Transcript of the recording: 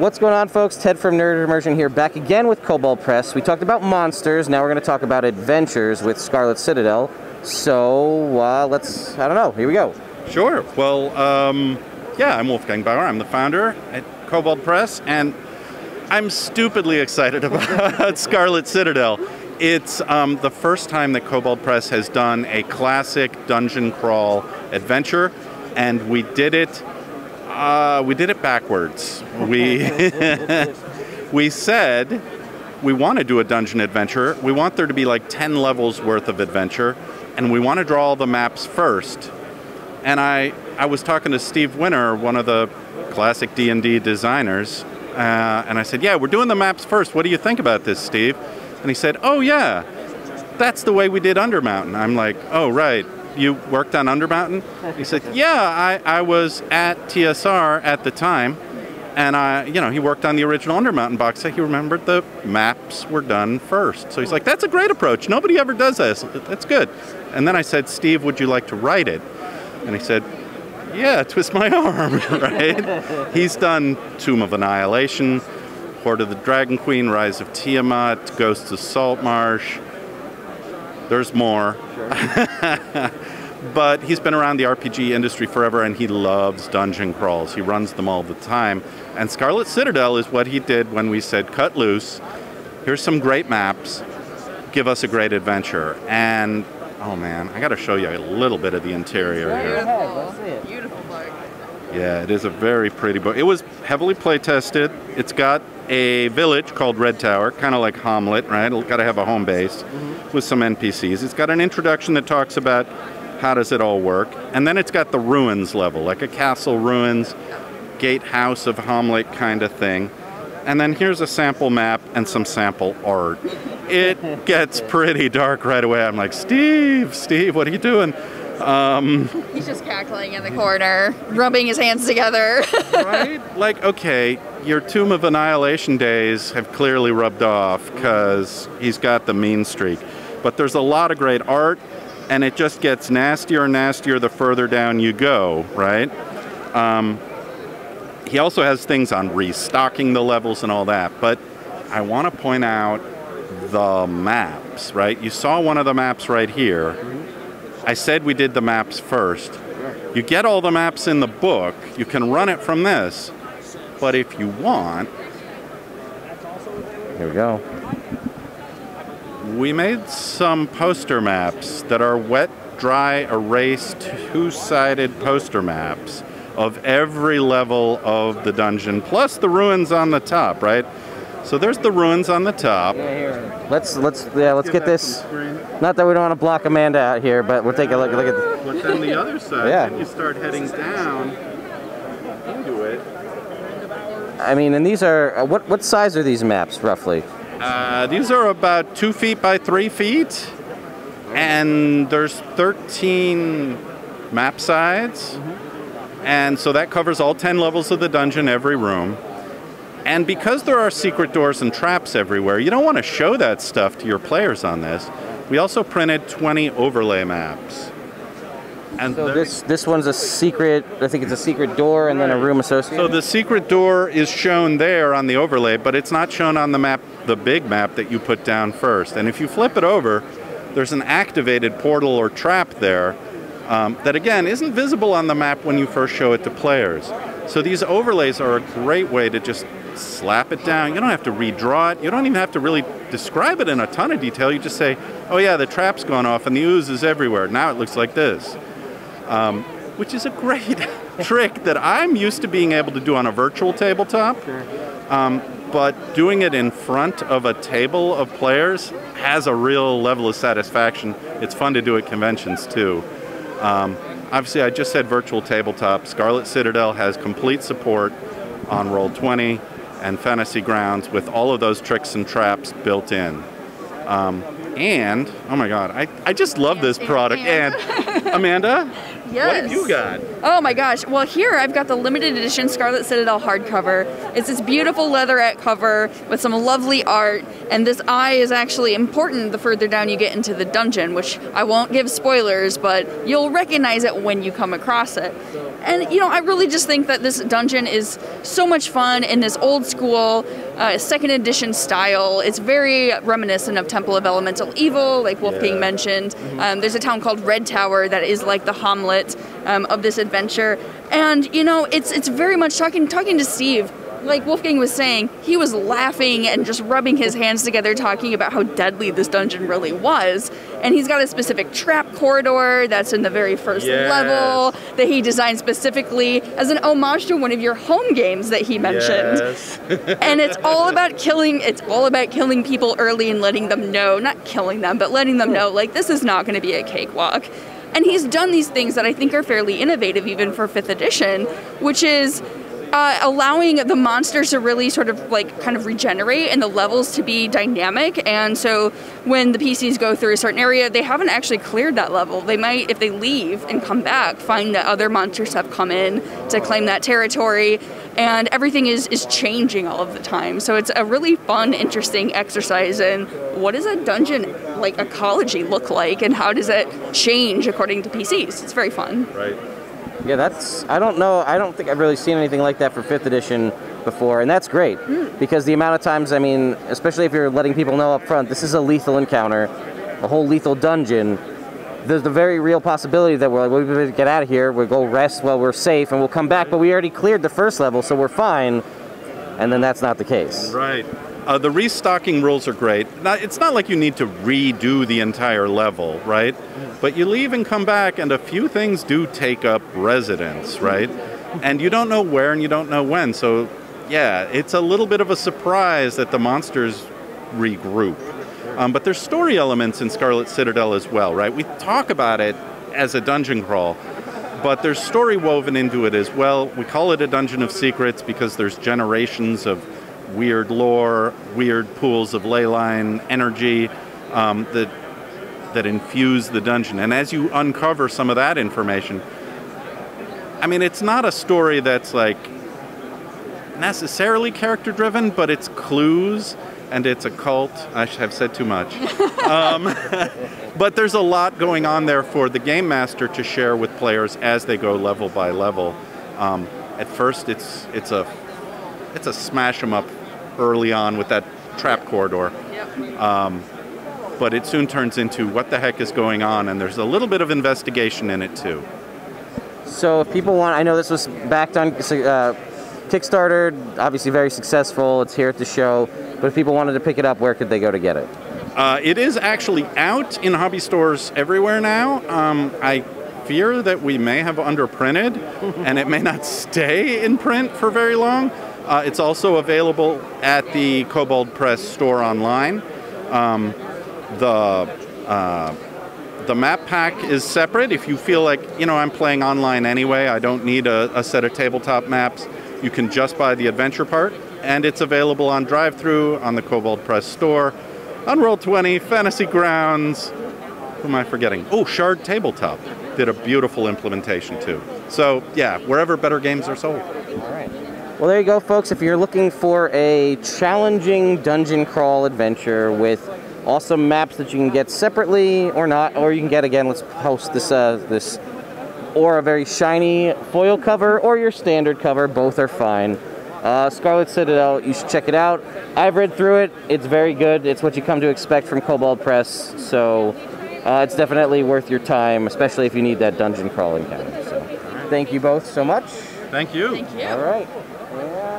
What's going on, folks? Ted from Nerd Immersion here, back again with Kobold Press. We talked about monsters. Now we're going to talk about adventures with Scarlet Citadel. So uh, let's, I don't know, here we go. Sure. Well, um, yeah, I'm Wolfgang Baur. I'm the founder at Kobold Press, and I'm stupidly excited about Scarlet Citadel. It's um, the first time that Kobold Press has done a classic dungeon crawl adventure, and we did it. Uh, we did it backwards. We we said we want to do a dungeon adventure. We want there to be like ten levels worth of adventure, and we want to draw all the maps first. And I I was talking to Steve Winter, one of the classic D and D designers, uh, and I said, "Yeah, we're doing the maps first. What do you think about this, Steve?" And he said, "Oh yeah, that's the way we did Undermountain." I'm like, "Oh right." You worked on Undermountain? He said, "Yeah, I, I was at TSR at the time, and I, you know, he worked on the original Undermountain box set. He remembered the maps were done first. So he's like, "That's a great approach. Nobody ever does this. That's good." And then I said, "Steve, would you like to write it?" And he said, "Yeah, twist my arm." right? he's done Tomb of Annihilation, Hoard of the Dragon Queen, Rise of Tiamat, Ghosts of Saltmarsh. There's more. but he's been around the RPG industry forever and he loves dungeon crawls. He runs them all the time. And Scarlet Citadel is what he did when we said, cut loose, here's some great maps, give us a great adventure. And oh man, I gotta show you a little bit of the interior here. Beautiful book. Yeah, it is a very pretty book. It was heavily play tested. It's got a village called Red Tower, kind of like Hamlet, right? It's got to have a home base mm-hmm. with some NPCs. It's got an introduction that talks about how does it all work, and then it's got the ruins level, like a castle ruins, gatehouse of Hamlet kind of thing. And then here's a sample map and some sample art. It gets pretty dark right away. I'm like, Steve, Steve, what are you doing? He's just cackling in the corner, rubbing his hands together. right? Like, okay, your Tomb of Annihilation days have clearly rubbed off because he's got the mean streak. But there's a lot of great art, and it just gets nastier and nastier the further down you go, right? Um, he also has things on restocking the levels and all that. But I want to point out the maps, right? You saw one of the maps right here. I said we did the maps first. You get all the maps in the book, you can run it from this. But if you want, Here we go. we made some poster maps that are wet, dry, erased, two sided poster maps of every level of the dungeon, plus the ruins on the top, right? So there's the ruins on the top. Let's let's yeah let's get this. Not that we don't want to block Amanda out here, but we'll take a look. Look at the, But then the other side, Yeah. then you start heading down into it. I mean, and these are uh, what what size are these maps roughly? Uh, these are about two feet by three feet, and there's 13 map sides, and so that covers all 10 levels of the dungeon, every room. And because there are secret doors and traps everywhere, you don't want to show that stuff to your players on this. We also printed 20 overlay maps. And So this this one's a secret. I think it's a secret door and then a room associated. So the secret door is shown there on the overlay, but it's not shown on the map, the big map that you put down first. And if you flip it over, there's an activated portal or trap there um, that again isn't visible on the map when you first show it to players. So these overlays are a great way to just slap it down. You don't have to redraw it. You don't even have to really describe it in a ton of detail. You just say, "Oh yeah, the trap's gone off and the ooze is everywhere. Now it looks like this." which is a great trick that I'm used to being able to do on a virtual tabletop. Um, but doing it in front of a table of players has a real level of satisfaction. It's fun to do at conventions too. Um, obviously, I just said virtual tabletop. Scarlet Citadel has complete support on Roll20 and Fantasy Grounds with all of those tricks and traps built in. Um, and, oh my God, I, I just love this product. and. And Amanda? Yes. What have you got? Oh my gosh. Well, here I've got the limited edition Scarlet Citadel hardcover. It's this beautiful leatherette cover with some lovely art, and this eye is actually important the further down you get into the dungeon, which I won't give spoilers, but you'll recognize it when you come across it. And you know, I really just think that this dungeon is so much fun in this old school uh, second edition style. It's very reminiscent of Temple of Elemental Evil, like Wolfgang Yeah. mentioned. Um, there's a town called Red Tower that is like the Hamlet um, of this adventure, and you know, it's it's very much talking talking to Steve. Like Wolfgang was saying, he was laughing and just rubbing his hands together, talking about how deadly this dungeon really was. And he's got a specific trap corridor that's in the very first Yes. level that he designed specifically as an homage to one of your home games that he mentioned Yes. and it's all about killing it's all about killing people early and letting them know not killing them but letting them know like this is not going to be a cakewalk and he's done these things that i think are fairly innovative even for fifth edition which is uh, allowing the monsters to really sort of like kind of regenerate and the levels to be dynamic and so when the pcs go through a certain area they haven't actually cleared that level. They might if they leave and come back find that other monsters have come in to claim that territory and everything is is changing all of the time. So it's a really fun interesting exercise in what does a dungeon like ecology look like and how does it change according to pcs it's very fun. Right. Yeah, that's. I don't know. I don't think I've really seen anything like that for fifth edition before, and that's great hmm. because the amount of times. I mean, especially if you're letting people know up front, this is a lethal encounter, a whole lethal dungeon. There's the very real possibility that we're like, we better get out of here. We'll go rest while we're safe, and we'll come back. But we already cleared the first level, so we're fine. And then that's not the case. Right. Uh, the restocking rules are great. It's not like you need to redo the entire level, right? But you leave and come back, and a few things do take up residence, right? And you don't know where and you don't know when. So, yeah, it's a little bit of a surprise that the monsters regroup. Um, but there's story elements in Scarlet Citadel as well, right? We talk about it as a dungeon crawl, but there's story woven into it as well. We call it a dungeon of secrets because there's generations of weird lore, weird pools of ley line energy um, that that infuse the dungeon. And as you uncover some of that information, I mean, it's not a story that's like necessarily character driven, but it's clues and it's a cult. I should have said too much. um, but there's a lot going on there for the game master to share with players as they go level by level. Um, at first, it's it's a it's a smash 'em up early on with that trap corridor but it soon turns into what the heck is going on, and there's a little bit of investigation in it too. So if people want, I know this was backed on uh, Kickstarter, obviously very successful. It's here at the show. But if people wanted to pick it up, where could they go to get it? Uh, it is actually out in hobby stores everywhere now. Um, I fear that we may have underprinted, and it may not stay in print for very long. Uh, it's also available at the Kobold Press store online. Um, the uh, the map pack is separate. If you feel like you know I'm playing online anyway, I don't need a, a set of tabletop maps. You can just buy the adventure part, and it's available on drive-through on the Kobold Press store, on Roll20, Fantasy Grounds. Who am I forgetting? Oh, Shard Tabletop did a beautiful implementation too. So yeah, wherever better games are sold. All right. Well, there you go, folks. If you're looking for a challenging dungeon crawl adventure with awesome maps that you can get separately or not, or you can get again. Let's post this uh, this or a very shiny foil cover or your standard cover. Both are fine. Uh, Scarlet Citadel, you should check it out. I've read through it. It's very good. It's what you come to expect from Kobold Press. So uh, it's definitely worth your time, especially if you need that dungeon crawling encounter. So thank you both so much. Thank you. thank you All right. Yeah.